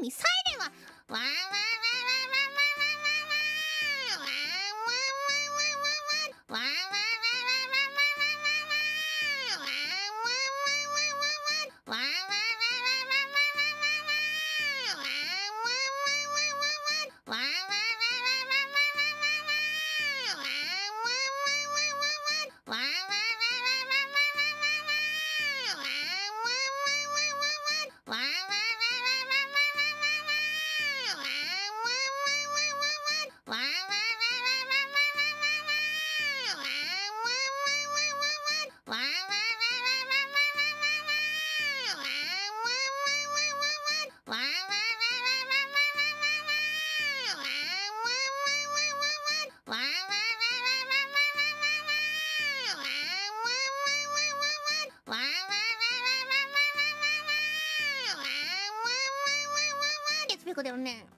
ミサイルはワンワンスピークだよね。